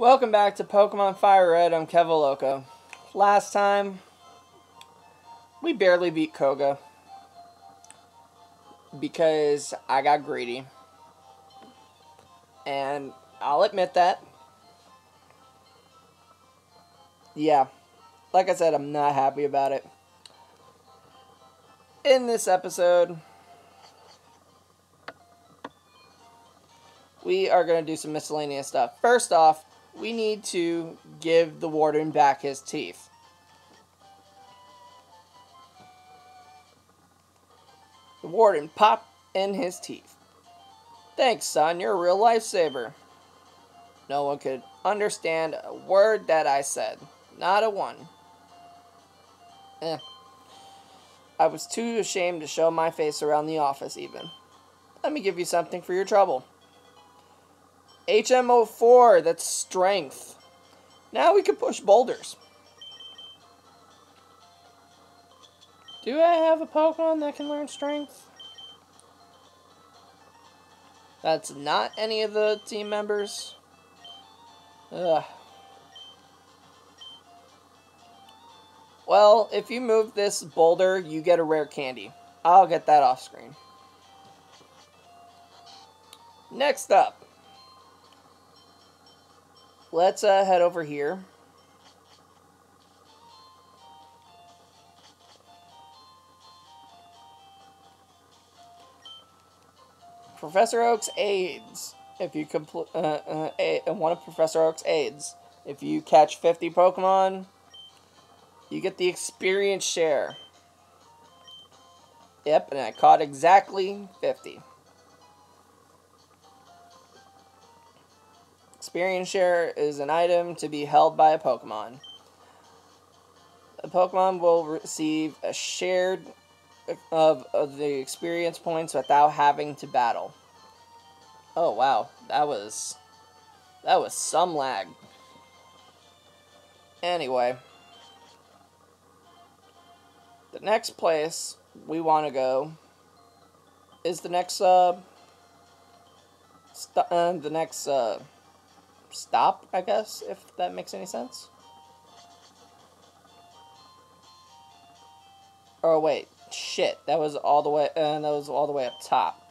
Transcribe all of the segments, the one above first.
Welcome back to Pokemon Fire Red. I'm Kevoloco. Last time, we barely beat Koga because I got greedy. And I'll admit that. Yeah, like I said, I'm not happy about it. In this episode, we are going to do some miscellaneous stuff. First off, we need to give the warden back his teeth. The warden popped in his teeth. Thanks, son. You're a real lifesaver. No one could understand a word that I said. Not a one. Eh. I was too ashamed to show my face around the office, even. Let me give you something for your trouble. HM04, that's strength. Now we can push boulders. Do I have a Pokemon that can learn strength? That's not any of the team members. Ugh. Well, if you move this boulder, you get a rare candy. I'll get that off screen. Next up, let's uh, head over here. Professor Oak's aids. If you complete uh, uh, one of Professor Oak's aids, if you catch 50 Pokemon, you get the experience share. Yep, and I caught exactly 50. Experience share is an item to be held by a Pokemon. A Pokemon will receive a shared of, of the experience points without having to battle. Oh wow, that was that was some lag. Anyway, the next place we want to go is the next uh, uh the next uh stop, I guess, if that makes any sense. Oh wait, shit, that was all the way, uh, that was all the way up top.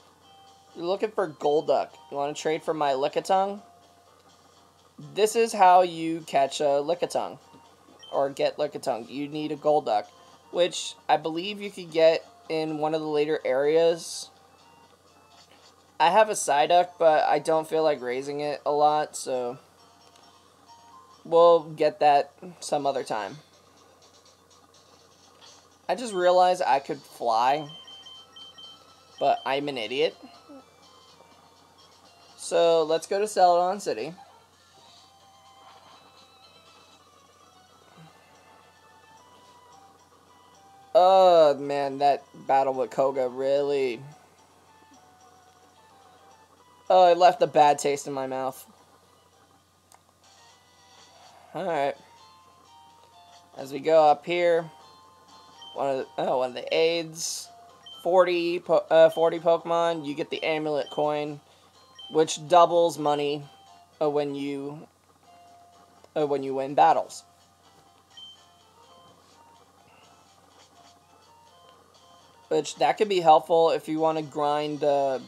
You're looking for Golduck. You want to trade for my Lickitung? This is how you catch a Lickitung, or get Lickitung. You need a Golduck, which I believe you could get in one of the later areas. I have a Psyduck, but I don't feel like raising it a lot, so we'll get that some other time. I just realized I could fly, but I'm an idiot. So let's go to Celadon City. Oh man, that battle with Koga really. Oh, it left a bad taste in my mouth. Alright. As we go up here, one of the, oh, one of the aids, 40, po uh, 40 Pokemon, you get the amulet coin, which doubles money uh, when you uh, when you win battles. Which that could be helpful if you want to grind uh,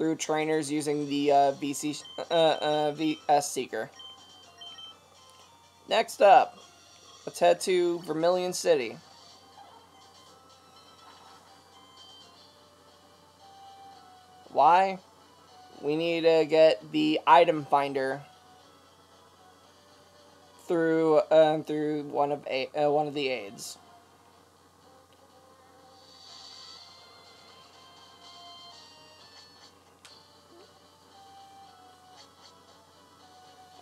through trainers using the uh, VC uh, uh, VS Seeker. Next up, let's head to Vermilion City. Why? We need to get the item finder through uh, through one of a uh, one of the aids.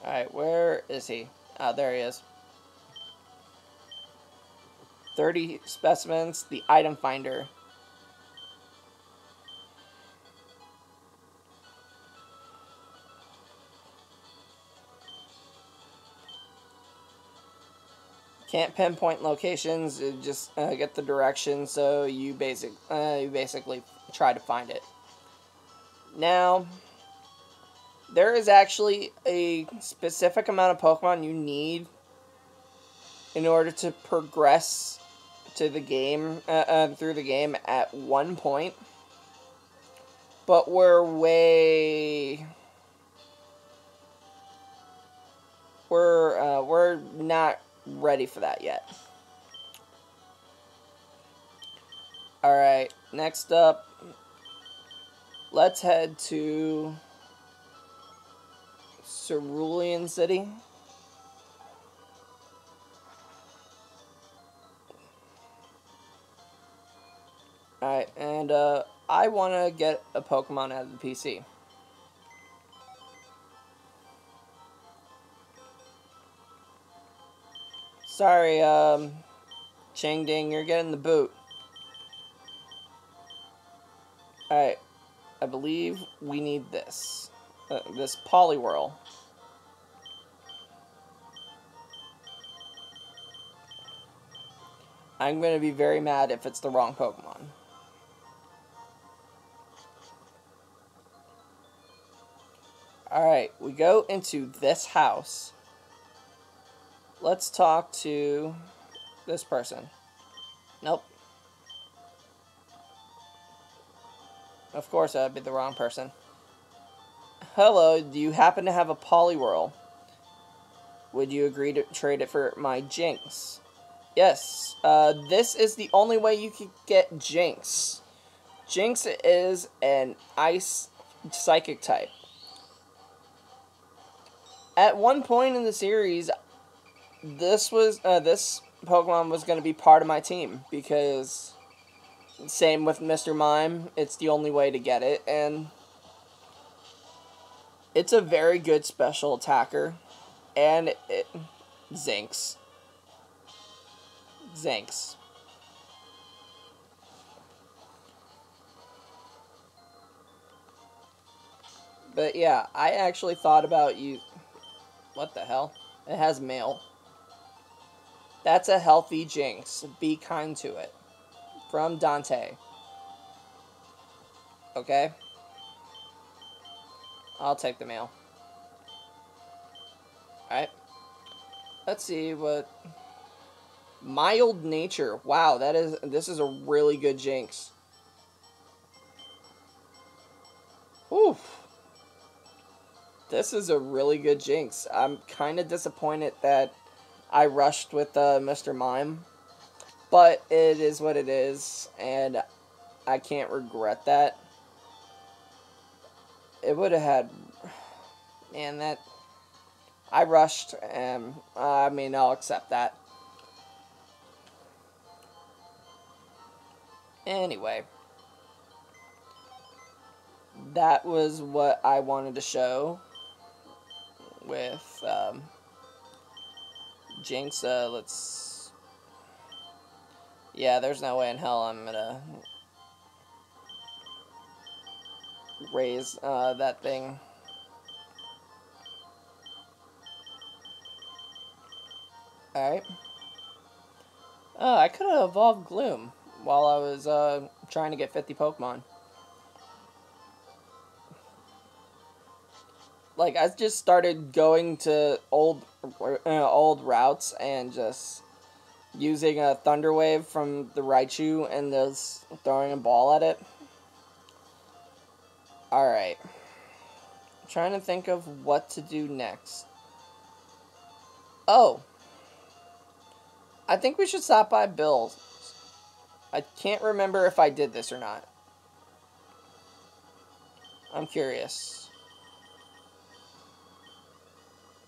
Alright, where is he? Ah, there he is. 30 specimens, the item finder. Can't pinpoint locations, just uh, get the direction, so you basic uh, you basically try to find it. Now, there is actually a specific amount of Pokemon you need in order to progress to the game uh, uh, through the game at one point. But we're way we're uh, we're not ready for that yet. All right, next up, let's head to Cerulean City. Alright, and uh, I want to get a Pokemon out of the PC. Sorry, um, Chang Ding, you're getting the boot. Alright, I believe we need this. Uh, this Poliwhirl. I'm going to be very mad if it's the wrong Pokemon. Alright, we go into this house. Let's talk to this person. Nope. Of course, that'd be the wrong person. Hello, do you happen to have a Poliwhirl? Would you agree to trade it for my Jynx? Yes, uh, this is the only way you can get Jynx. Jynx is an ice psychic type at one point in the series, this was uh, this Pokemon was going to be part of my team because same with Mr. Mime, it's the only way to get it and it's a very good special attacker and it Zinks. Zinks. But yeah, I actually thought about you what the hell? It has mail. That's a healthy Jynx. Be kind to it. From Dante. Okay? I'll take the mail. Alright. Let's see what... Mild nature. Wow, that is this is a really good jynx. Oof this is a really good jynx. I'm kind of disappointed that I rushed with uh, Mr. Mime, but it is what it is, and I can't regret that. It would have had, man, that I rushed, and I mean, I'll accept that. Anyway, that was what I wanted to show with um, Jynx. Uh, let's. Yeah, there's no way in hell I'm gonna raise uh, that thing. Alright. Oh, I could have evolved Gloom while I was uh, trying to get 50 Pokemon. like I just started going to old uh, old routes and just using a thunder wave from the Raichu and just throwing a ball at it. Alright. Trying to think of what to do next. Oh. I think we should stop by Bill's. I can't remember if I did this or not. I'm curious.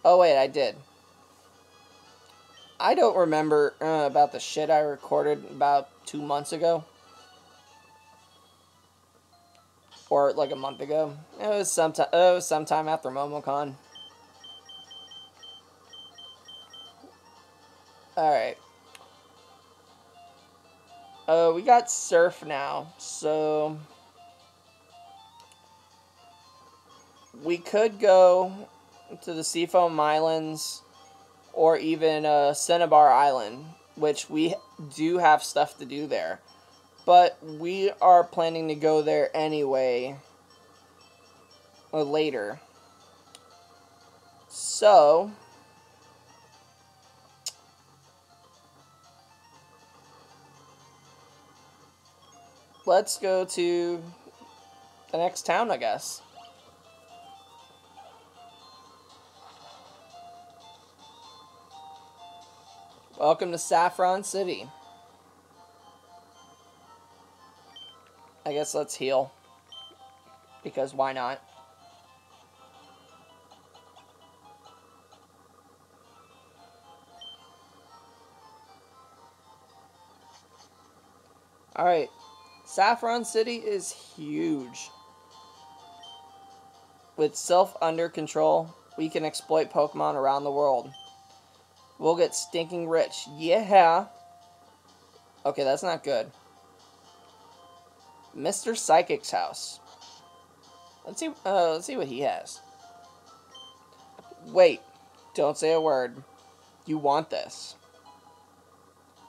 Oh, wait, I did. I don't remember uh, about the shit I recorded about two months ago. Or like a month ago. It was sometime, was sometime after MomoCon. Alright. Uh, we got Surf now, so... We could go to the Seafoam Islands or even uh, Cinnabar Island, which we do have stuff to do there. But we are planning to go there anyway uh, later. So, let's go to the next town, I guess. Welcome to Saffron City. I guess let's heal. Because why not? Alright. Saffron City is huge. With Silph under control, we can exploit Pokemon around the world. We'll get stinking rich. Yeah. Okay, that's not good. Mr. Psychic's house. Let's see. Uh, let's see what he has. Wait, don't say a word. You want this?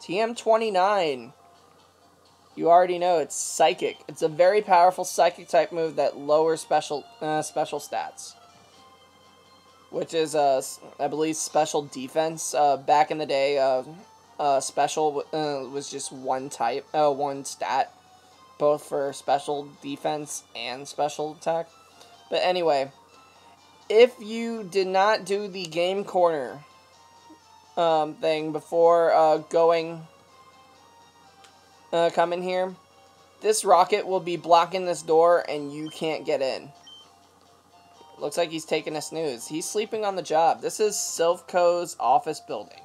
TM29. You already know it's psychic. It's a very powerful psychic type move that lowers special uh, special stats, which is uh, I believe special defense. Uh, back in the day, uh, uh, special uh, was just one type, one stat both for special defense and special attack. But anyway, if you did not do the game corner um, thing before uh, going, uh, coming here, this rocket will be blocking this door and you can't get in. Looks like he's taking a snooze. He's sleeping on the job. This is Silph Co.'s office building,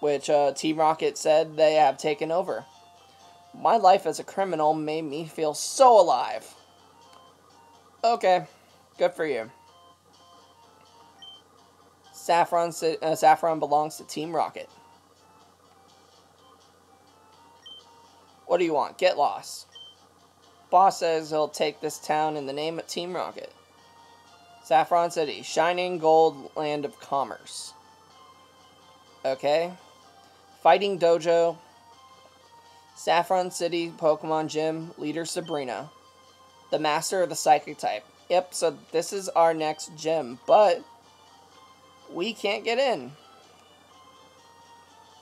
which uh, Team Rocket said they have taken over. My life as a criminal made me feel so alive. Okay, good for you. Saffron, uh, Saffron belongs to Team Rocket. What do you want? Get lost. Boss says he'll take this town in the name of Team Rocket. Saffron City, shining gold land of commerce. Okay. Fighting Dojo, Saffron City Pokemon Gym leader Sabrina, the master of the Psychic type. Yep, so this is our next gym, but we can't get in.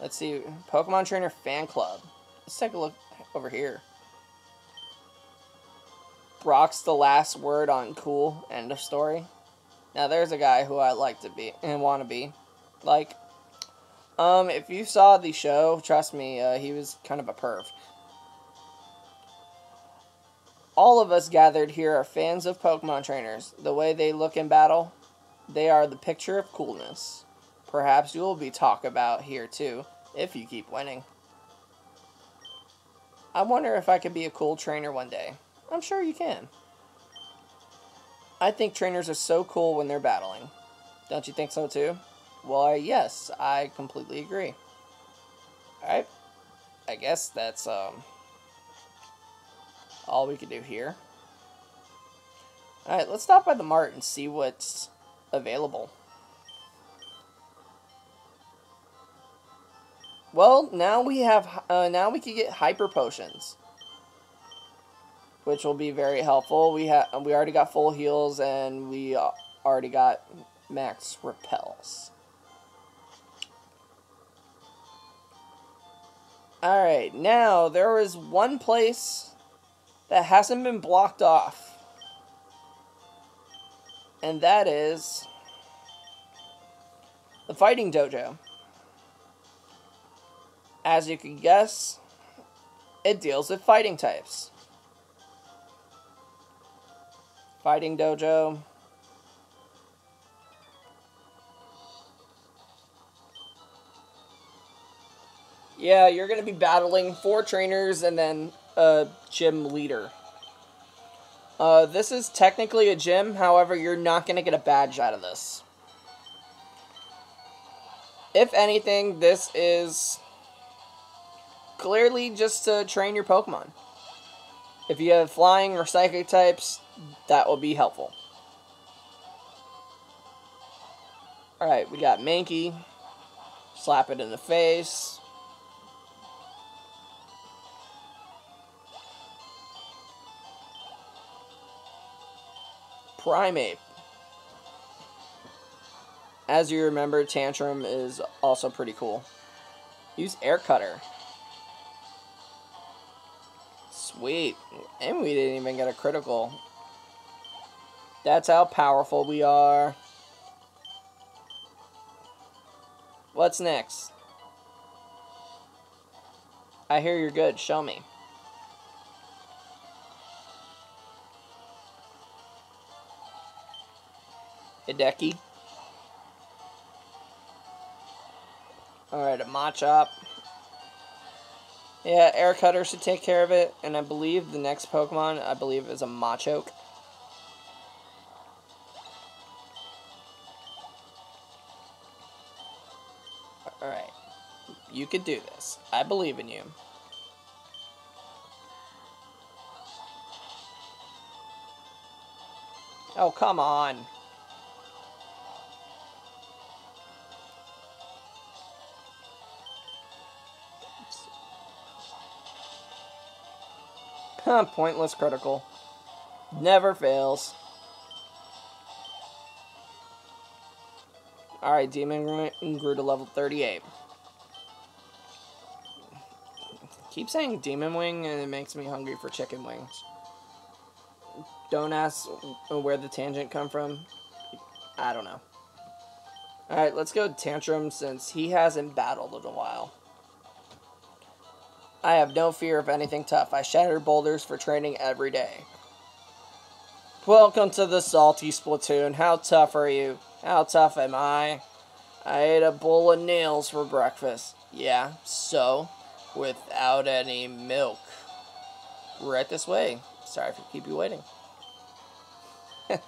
Let's see, Pokemon Trainer Fan Club. Let's take a look over here. Brock's the last word on cool. End of story. Now there's a guy who I like to be and want to be. Like, um, if you saw the show, trust me, uh, he was kind of a perv. All of us gathered here are fans of Pokemon trainers. The way they look in battle, they are the picture of coolness. Perhaps you will be talked about here too, if you keep winning. I wonder if I could be a cool trainer one day. I'm sure you can. I think trainers are so cool when they're battling. Don't you think so too? Well, yes, I completely agree. Alright. I guess that's um, all we can do here. Alright, let's stop by the mart and see what's available. Well, now we have, uh, now we can get hyper potions. Which will be very helpful. We have, we already got full heals and we already got max repels. Alright, now there is one place that hasn't been blocked off. And that is the Fighting Dojo. As you can guess, it deals with fighting types. Fighting Dojo Yeah, you're going to be battling four trainers and then a gym leader. Uh, this is technically a gym, however, you're not going to get a badge out of this. If anything, this is clearly just to train your Pokemon. If you have flying or psychic types, that will be helpful. Alright, we got Mankey. Slap it in the face. Primeape. As you remember, Tantrum is also pretty cool. Use Air Cutter. Sweet. And we didn't even get a critical. That's how powerful we are. What's next? I hear you're good. Show me. Hideki. Alright, a Machop. Yeah, Air Cutter should take care of it. And I believe the next Pokemon, I believe, is a Machoke. Alright. You could do this. I believe in you. Oh, come on. Pointless critical. Never fails. Alright, Demon grew to level 38. Keep saying Demon Wing and it makes me hungry for chicken wings. Don't ask where the tangent come from. I don't know. Alright, let's go Tantrum since he hasn't battled in a while. I have no fear of anything tough. I shatter boulders for training every day. Welcome to the Salty Spitoon. How tough are you? How tough am I? I ate a bowl of nails for breakfast. Yeah, so? Without any milk. Right this way. Sorry for keep you waiting.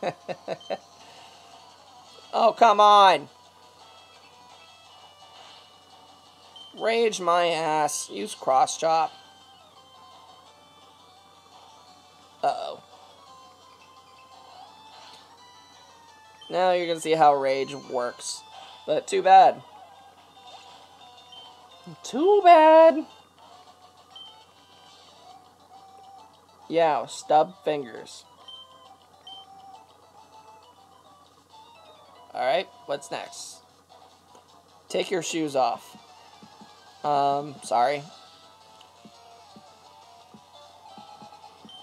oh, come on! Rage my ass. Use cross chop. Uh-oh. Now you're going to see how rage works. But too bad. Too bad. Yeah, stub fingers. Alright, what's next? Take your shoes off. Um, sorry.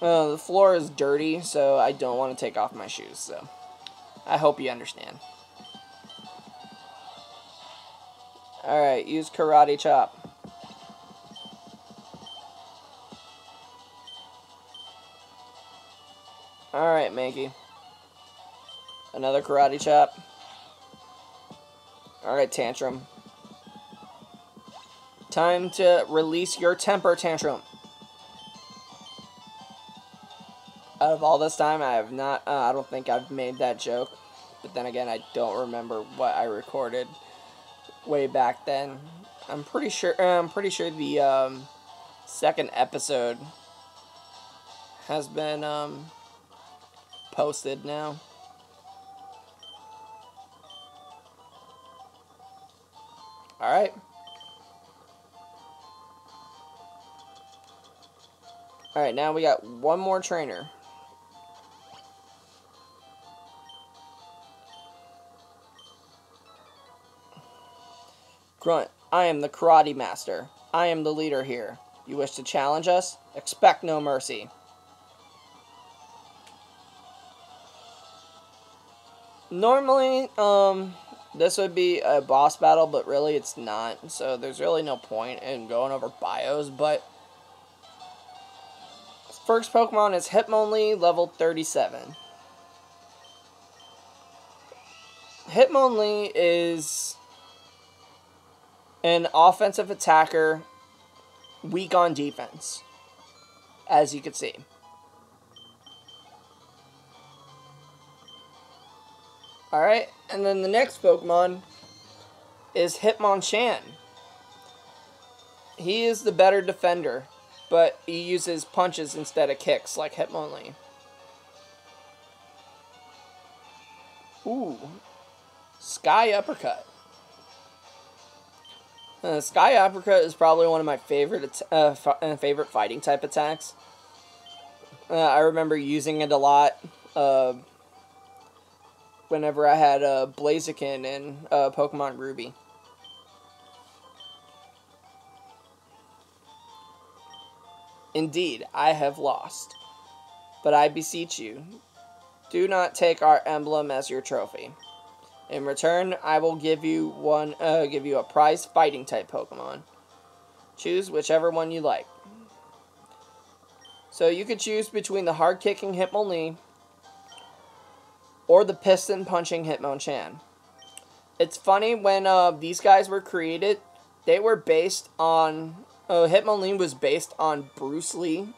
Uh, the floor is dirty, so I don't want to take off my shoes, so I hope you understand. Alright, use Karate Chop. Alright, Mankey. Another Karate Chop. Alright, Tantrum. Time to release your temper tantrum. Out of all this time, I have not, uh, I don't think I've made that joke. But then again, I don't remember what I recorded way back then. I'm pretty sure, uh, I'm pretty sure the, um, second episode has been, um, posted now. Alright. Alright, now we got one more trainer. Grunt, I am the karate master. I am the leader here. You wish to challenge us? Expect no mercy. Normally, um, this would be a boss battle, but really it's not. So there's really no point in going over bios, but First Pokemon is Hitmonlee, level 37. Hitmonlee is an offensive attacker, weak on defense, as you can see. Alright, and then the next Pokemon is Hitmonchan. He is the better defender but he uses punches instead of kicks like Hitmonlee. Ooh. Sky Uppercut. Uh, Sky Uppercut is probably one of my favorite uh, uh, favorite fighting type attacks. Uh, I remember using it a lot. Uh, whenever I had uh, Blaziken in uh, Pokemon Ruby. Indeed, I have lost. But I beseech you, do not take our emblem as your trophy. In return, I will give you one, uh, give you a prize fighting type Pokemon. Choose whichever one you like. So you could choose between the hard kicking Hitmonlee or the piston punching Hitmonchan. It's funny when uh, these guys were created, they were based on. Uh, Hitmonlee was based on Bruce Lee,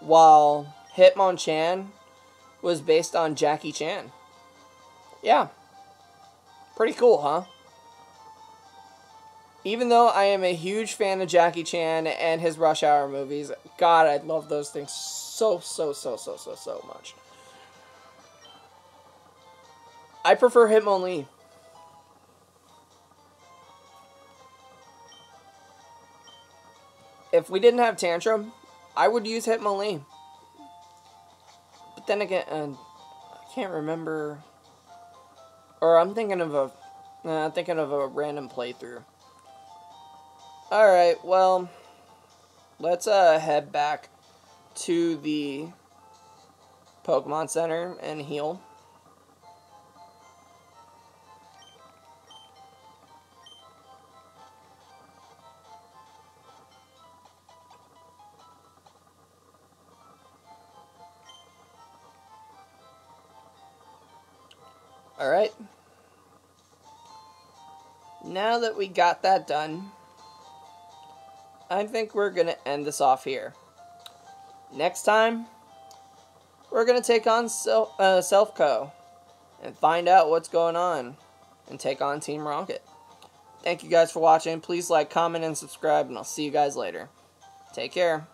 while Hitmonchan was based on Jackie Chan. Yeah. Pretty cool, huh? Even though I am a huge fan of Jackie Chan and his Rush Hour movies, God, I love those things so, so, so, so, so, so much. I prefer Hitmonlee. If we didn't have Tantrum, I would use Hitmonlee. But then again, uh, I can't remember. Or I'm thinking of a, uh, thinking of a random playthrough. All right, well, let's uh head back to the Pokemon Center and heal. Alright. Now that we got that done, I think we're going to end this off here. Next time, we're going to take on Silph, uh, Silph Co. and find out what's going on and take on Team Rocket. Thank you guys for watching. Please like, comment, and subscribe, and I'll see you guys later. Take care.